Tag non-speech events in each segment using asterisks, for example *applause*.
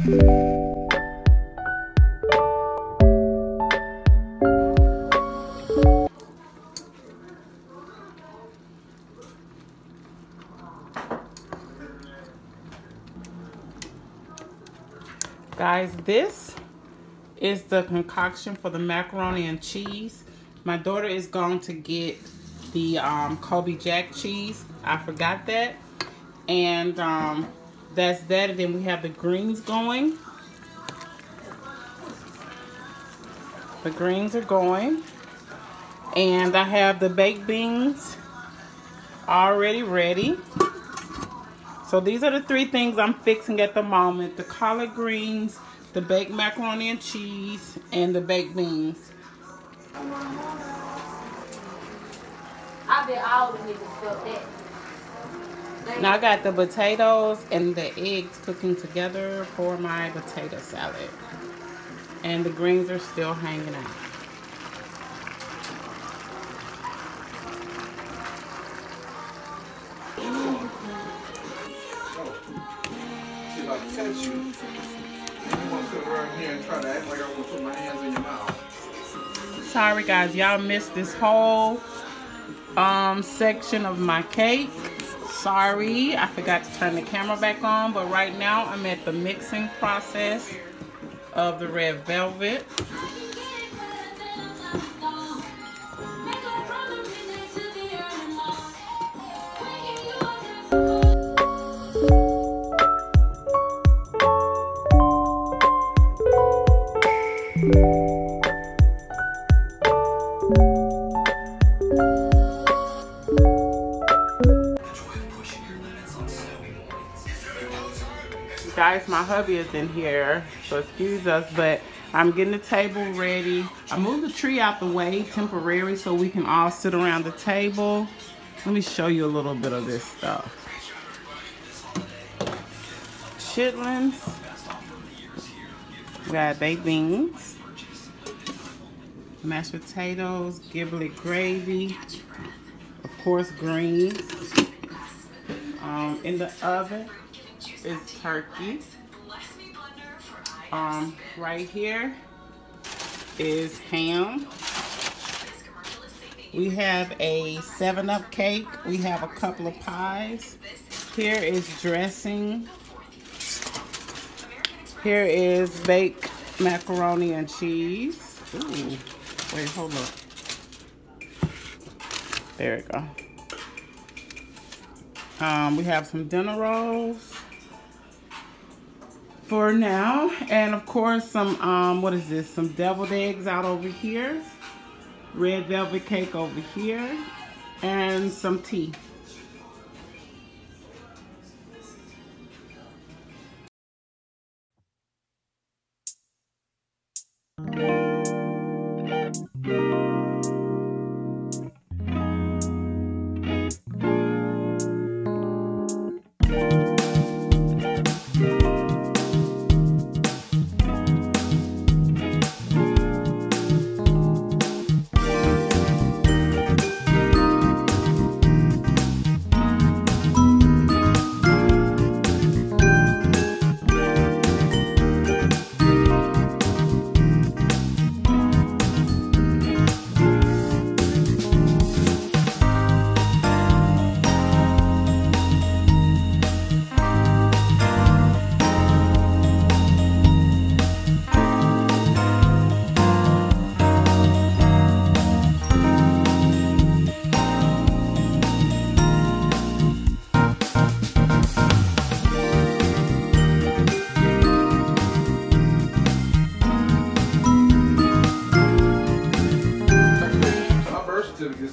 Guys, this is the concoction for the macaroni and cheese. My daughter is going to get the um, Colby Jack cheese. I forgot that. And um, that's that. And then we have the greens going. The greens are going. And I have the baked beans already ready. So these are the three things I'm fixing at the moment. The collard greens, the baked macaroni and cheese, and the baked beans. I bet all the niggas felt that. Now I got the potatoes and the eggs cooking together for my potato salad. And the greens are still hanging out. Sorry guys, y'all missed this whole um section of my cake. Sorry, I forgot to turn the camera back on, but right now I'm at the mixing process of the red velvet. Guys, my hubby is in here, so excuse us, but I'm getting the table ready. I moved the tree out the way temporary so we can all sit around the table. Let me show you a little bit of this stuff. Chitlins. We got baked beans. Mashed potatoes, giblet gravy. Of course, greens. Um, in the oven is turkey. Um, right here is ham. We have a 7-Up cake. We have a couple of pies. Here is dressing. Here is baked macaroni and cheese. Ooh, wait, hold up. There we go. Um, we have some dinner rolls for now. And of course, some, um, what is this? Some deviled eggs out over here. Red velvet cake over here. And some tea.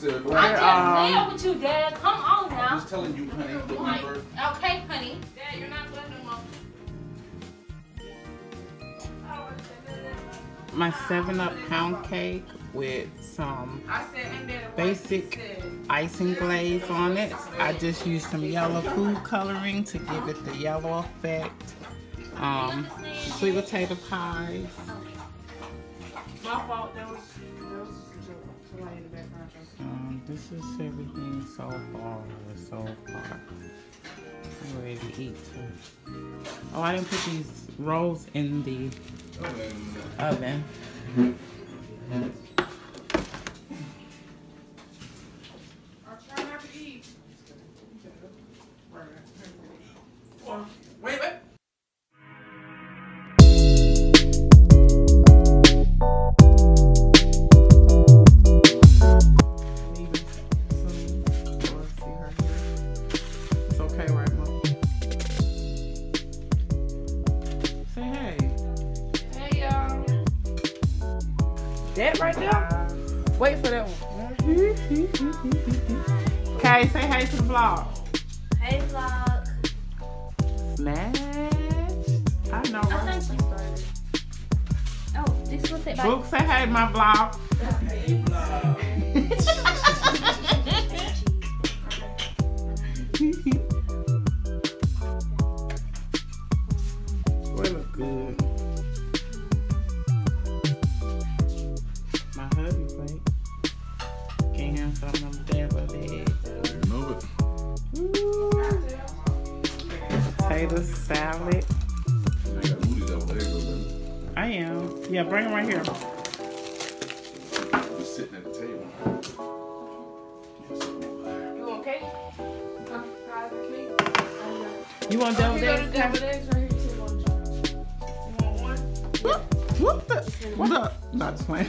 Birth certificate said I just um, playing with you, Dad. Come on now. I'm just telling you, honey, what Like, birth. okay, honey. Dad, you're not playing no more. My 7-Up pound cake with some I said, ain't that a basic icing glaze on it. I just used some yellow food coloring to give it the yellow effect. Um, sweet potato pies. My fault. That that was Um, this is everything so far. So far. I'm ready to eat too. Oh, I didn't put these rolls in the oven. I'll Okay, say hey to the vlog. Hey vlog. Smash. I know, I right? think we started. Oh, this will take back. Book, say hey, my vlog. *laughs* Boy, *laughs* Potato salad. I got Moody that was eggs over I am. Yeah, bring them right here. there. Just sitting at the table. Yeah, sitting over there. You want cake? Huh? Fries and cake? You want deviled here go eggs? right here. too, on the You want one? What? What the? What up? Not just playing.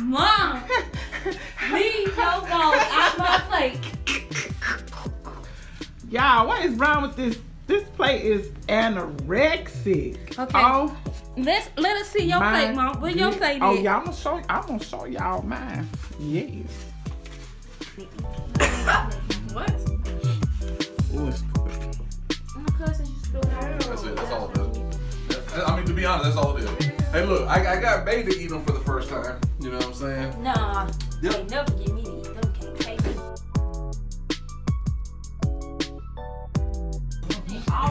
Mom, *laughs* leave your phone out my plate. Y'all, what is wrong with this? This plate is anorexic. Okay. Oh, Let's let us see your mine- plate, Mom. Where your yeah. plate Oh, is? y'all gonna show. I'm gonna show y'all mine. Yes. *coughs* What? Ooh, it's good. My cousin used to do that. That's it. That's all it is. That- I mean, to be honest, that's all it is. Hey, look, I, I got Bay to eat them for the first time. You know what I'm saying? Nah, Yep. they never